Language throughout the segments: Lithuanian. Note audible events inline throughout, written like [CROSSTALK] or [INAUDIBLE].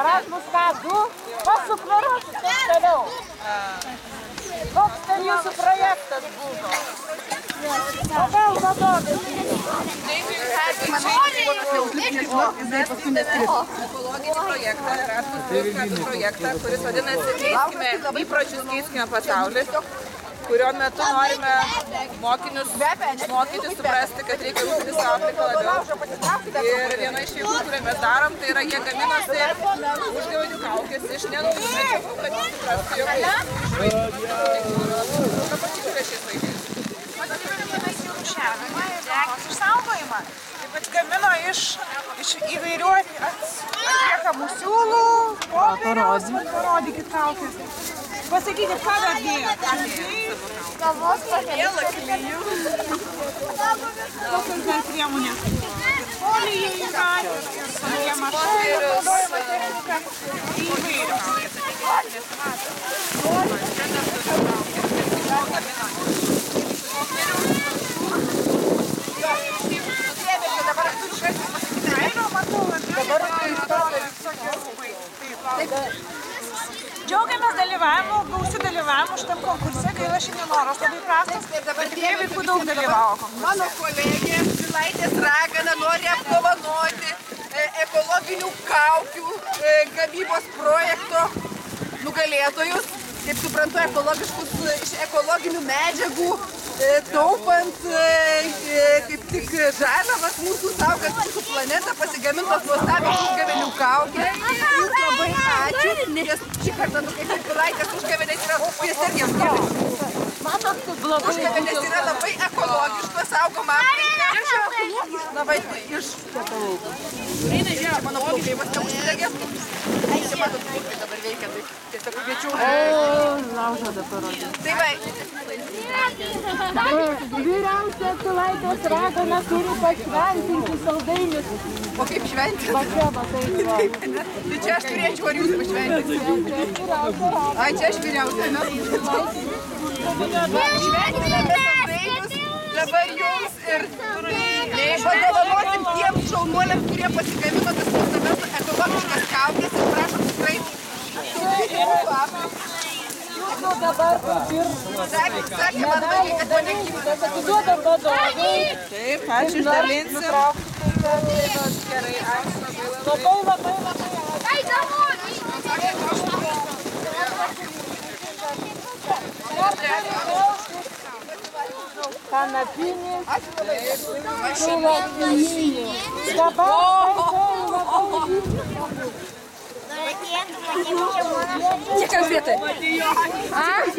Erasmus ką, du? Pasufleruokit toliau. Koks ten jūsų projektas buvo? Pagal vadovės. ekologinį projektą, Erasmus Plus kartu projektą, kuris vadinasi Keiskime įpročius, keiskime pasaulį, kurio metu norime mokinius mokyti suprasti, kad reikia rūpintis savo aplinką labiau. Ir viena iš veiklų, kurią mes darom, tai yra jie gaminosi užgavėnių kaukės iš nenaudų medžiagų, kad suprastų, jog tai yra pačių šiais laikais. išsaugojimą. Taip pat gamino iš, iš įvairių atliekamų siūlų, popieriaus. Parodykit kaukės. Pasakykit, ką dar dėjot? Ką dėjot? Kavos pakėlė. Kokios dar priemonės? Folija yra ir, ir tokia mašina naudojama technika. Džiaugiamės dalyvavimu, gausiu dalyvavimu šitam konkurse, gaila šiandien oras labai prastas, bet tikrai vaikų daug dalyvavo konkurse. Mano kolegė Pilaitės Ragana nori apdovanoti e, ekologinių kaukių e, gamybos projekto nugalėtojus. Kaip suprantu, ekologiškus e, iš ekologinių medžiagų, taupant žaliavas mūsų saugant mūsų planetą, pasigamintos nuostabios užgavėnių kaukės. Jums labai ačiū, nes šį kartą nukaityti Pilaitės užgavėnės yra prie Sergijos užgavėnės. Matot, blogai. Užgavėnės yra labai ekologiškos, saugoma aplinka. Labai iš... Čia mano plaukai vos neužsidegė. Čia matot, plaukai dabar veikia, tai tiesiog kviečiu. Laužada parodė. Tai va, Vyriausia Pilaitės ragana turi pašventinti saldainius. o kaip šventė? Va čia, va tai [LAUGHS] va. Tai čia aš turėčiau, ar jūs pašventinti? Ai, čia aš vyriausia, ne? Šventiname saldainius dabar jums ir padovanosim tiem šaunuoliams, kurie pasigamino tas nuostabias ekologiškas kaukės ir prašom tikrai taupyti mūsų aplinką. Nu dabar kaip ir Sakė, sakė man vaikai, kad mane mes atiduodam vadovai. Taip, ačiū, išdalinsim. Gerai, ačiū. Labai, labai, labai Kanapinis, sulapinį. Dabar vaikai labai Čia kalbėtai.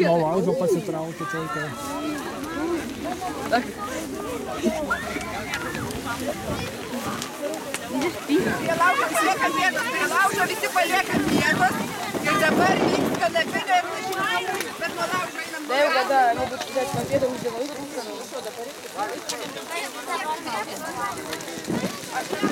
Nuo laužo pasitraukė tokia. Prie laužo visi lieka vietos, prie laužo visi palieka vietos. Ir dabar vyks kanapinė ir važinėjimai, bet nuo laužo einam. Tai jau kada, galbūt šitas pabėda uždėlai, Didelis, geras. Ai, pus, pus, Ai,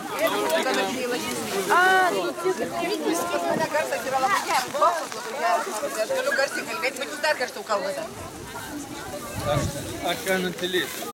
mane garsas yra labai geras, balsas labai geras. Aš galiu garsiai kalbėti, bet jūs dar garsiau kalbate. Aš ką nutilėsiu.